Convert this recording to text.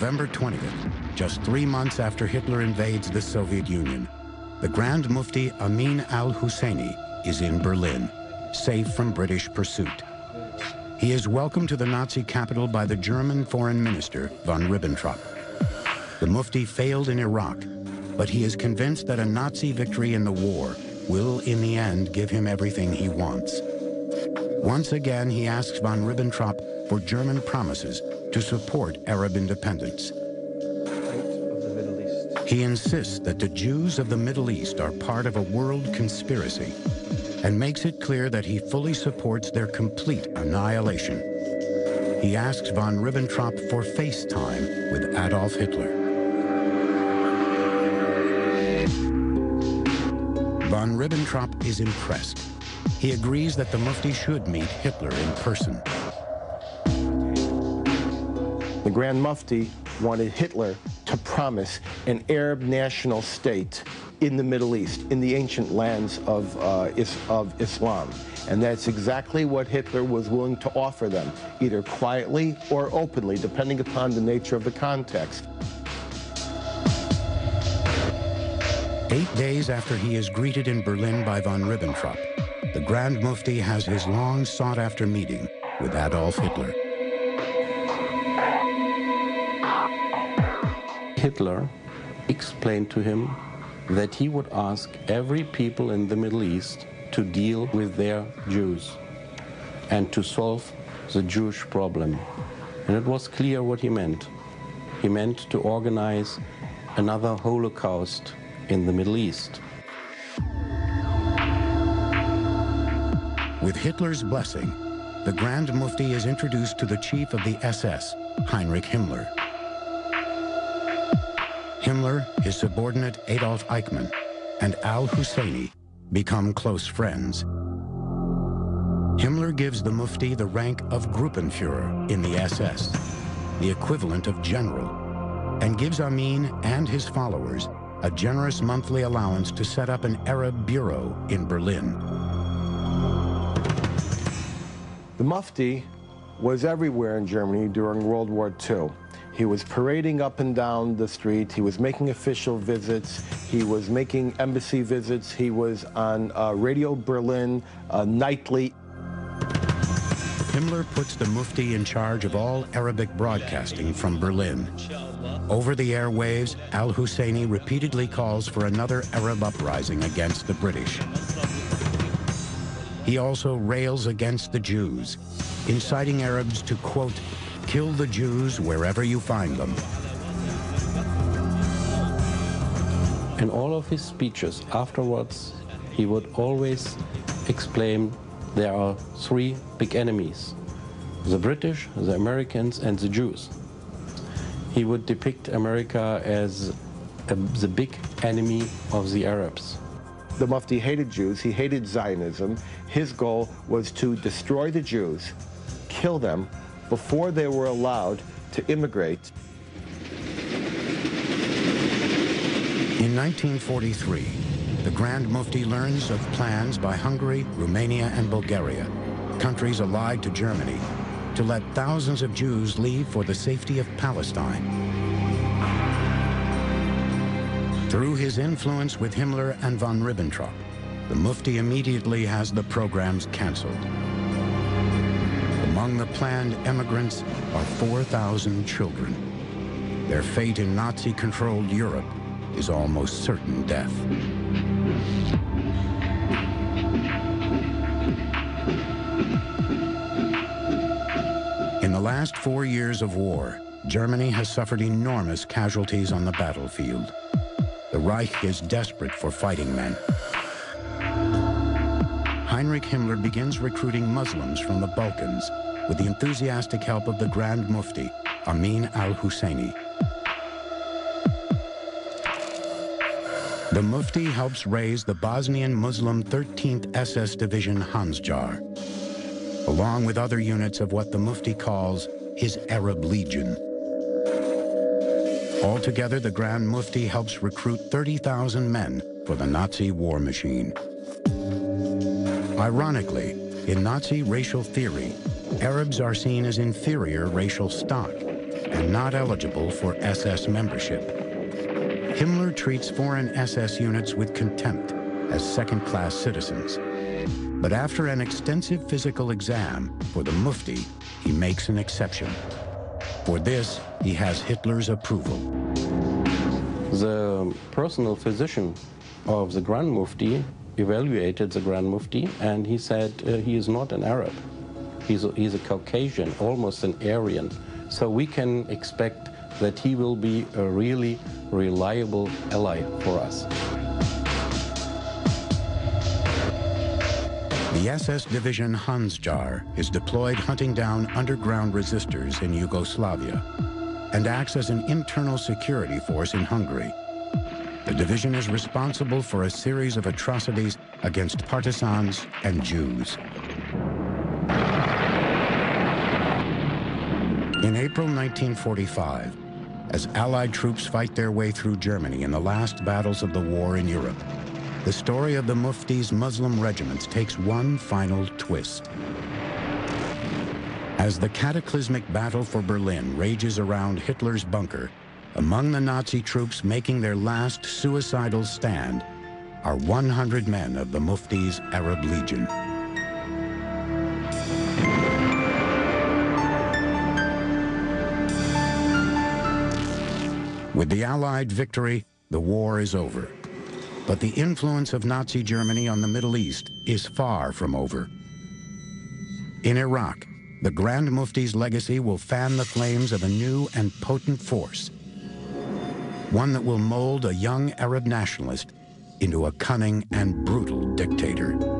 November 20th, just three months after Hitler invades the Soviet Union, the Grand Mufti Amin al-Husseini is in Berlin, safe from British pursuit. He is welcomed to the Nazi capital by the German foreign minister, von Ribbentrop. The Mufti failed in Iraq, but he is convinced that a Nazi victory in the war will, in the end, give him everything he wants. Once again, he asks von Ribbentrop for German promises to support Arab independence. He insists that the Jews of the Middle East are part of a world conspiracy and makes it clear that he fully supports their complete annihilation. He asks von Ribbentrop for FaceTime with Adolf Hitler. Von Ribbentrop is impressed. He agrees that the Mufti should meet Hitler in person. The Grand Mufti wanted Hitler to promise an Arab national state in the Middle East, in the ancient lands of, uh, is, of Islam. And that's exactly what Hitler was willing to offer them, either quietly or openly, depending upon the nature of the context. Eight days after he is greeted in Berlin by von Ribbentrop, the Grand Mufti has his long sought-after meeting with Adolf Hitler. Hitler explained to him that he would ask every people in the Middle East to deal with their Jews and to solve the Jewish problem. And it was clear what he meant. He meant to organize another Holocaust in the Middle East. With Hitler's blessing, the Grand Mufti is introduced to the chief of the SS, Heinrich Himmler. Himmler, his subordinate Adolf Eichmann, and al-Husseini become close friends. Himmler gives the Mufti the rank of Gruppenführer in the SS, the equivalent of general, and gives Amin and his followers a generous monthly allowance to set up an Arab bureau in Berlin. The Mufti was everywhere in Germany during World War II. He was parading up and down the street. He was making official visits. He was making embassy visits. He was on uh, Radio Berlin uh, nightly. Himmler puts the Mufti in charge of all Arabic broadcasting from Berlin. Over the airwaves, al-Husseini repeatedly calls for another Arab uprising against the British. He also rails against the Jews, inciting Arabs to, quote, kill the Jews wherever you find them. In all of his speeches afterwards, he would always explain there are three big enemies, the British, the Americans, and the Jews. He would depict America as a, the big enemy of the Arabs. The Mufti hated Jews, he hated Zionism. His goal was to destroy the Jews, kill them before they were allowed to immigrate. In 1943, the Grand Mufti learns of plans by Hungary, Romania, and Bulgaria, countries allied to Germany, to let thousands of Jews leave for the safety of Palestine. Through his influence with Himmler and von Ribbentrop, the Mufti immediately has the programs canceled. Among the planned emigrants are 4,000 children. Their fate in Nazi-controlled Europe is almost certain death. In the last four years of war, Germany has suffered enormous casualties on the battlefield. The Reich is desperate for fighting men. Heinrich Himmler begins recruiting Muslims from the Balkans with the enthusiastic help of the Grand Mufti, Amin al-Husseini. The Mufti helps raise the Bosnian Muslim 13th SS Division Handschar, along with other units of what the Mufti calls his Arab Legion. Altogether, the Grand Mufti helps recruit 30,000 men for the Nazi war machine. Ironically, in Nazi racial theory, Arabs are seen as inferior racial stock, and not eligible for SS membership. Himmler treats foreign SS units with contempt as second-class citizens. But after an extensive physical exam for the Mufti, he makes an exception. For this, he has Hitler's approval. The personal physician of the Grand Mufti evaluated the Grand Mufti and he said uh, he is not an Arab. He's a, he's a Caucasian, almost an Aryan. So we can expect that he will be a really reliable ally for us. The SS division Handschar is deployed hunting down underground resistors in Yugoslavia and acts as an internal security force in Hungary. The division is responsible for a series of atrocities against partisans and Jews. In April 1945, as Allied troops fight their way through Germany in the last battles of the war in Europe, the story of the Mufti's Muslim regiments takes one final twist. As the cataclysmic battle for Berlin rages around Hitler's bunker, among the Nazi troops making their last suicidal stand are 100 men of the Mufti's Arab Legion. With the Allied victory, the war is over. But the influence of Nazi Germany on the Middle East is far from over. In Iraq, the Grand Mufti's legacy will fan the flames of a new and potent force, one that will mold a young Arab nationalist into a cunning and brutal dictator.